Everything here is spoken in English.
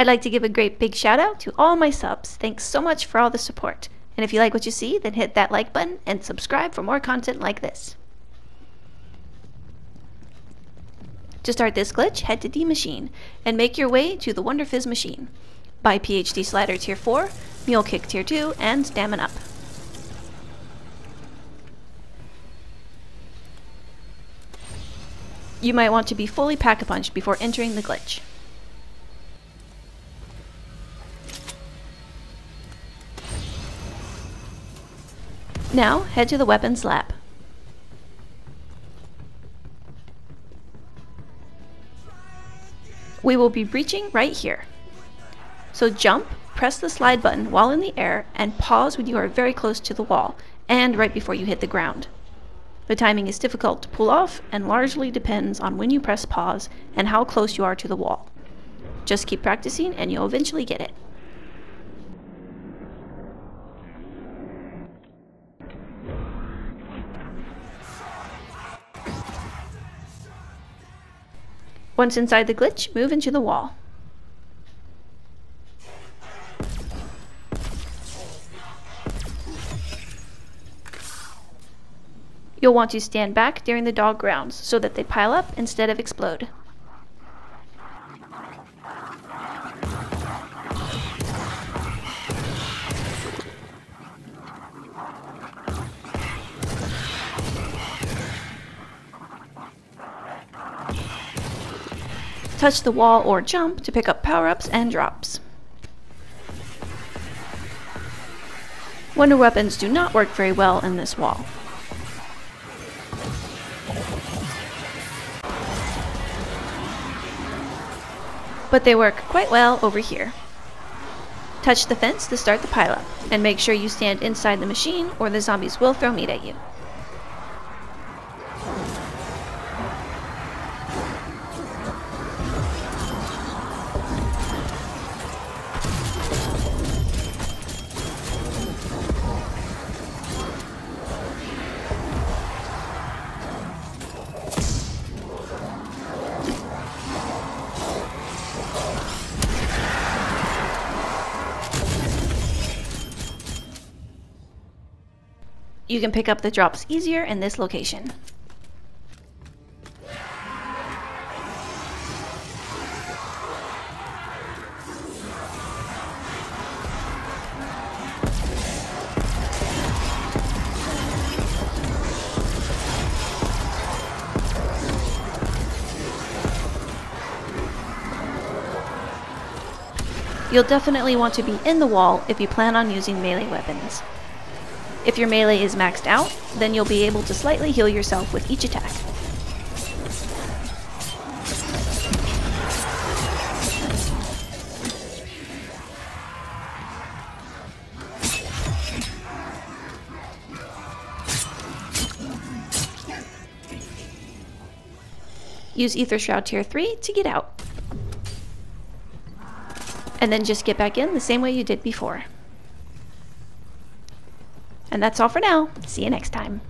I'd like to give a great big shout out to all my subs. Thanks so much for all the support. And if you like what you see, then hit that like button and subscribe for more content like this. To start this glitch, head to Die Maschine and make your way to the Wonder Fizz machine. Buy PhD Slider Tier 4, Mule Kick Tier 2, and Stamina Up. You might want to be fully pack-a-punched before entering the glitch. Now, head to the weapons lab. We will be breaching right here. So jump, press the slide button while in the air, and pause when you are very close to the wall, and right before you hit the ground. The timing is difficult to pull off and largely depends on when you press pause and how close you are to the wall. Just keep practicing and you'll eventually get it. Once inside the glitch, move into the wall. You'll want to stand back during the dog rounds so that they pile up instead of explode. Touch the wall or jump to pick up power-ups and drops. Wonder weapons do not work very well in this wall. But they work quite well over here. Touch the fence to start the pileup, and make sure you stand inside the machine or the zombies will throw meat at you. You can pick up the drops easier in this location. You'll definitely want to be in the wall if you plan on using melee weapons. If your melee is maxed out, then you'll be able to slightly heal yourself with each attack. Use Aether Shroud Tier 3 to get out. And then just get back in the same way you did before. And that's all for now. See you next time.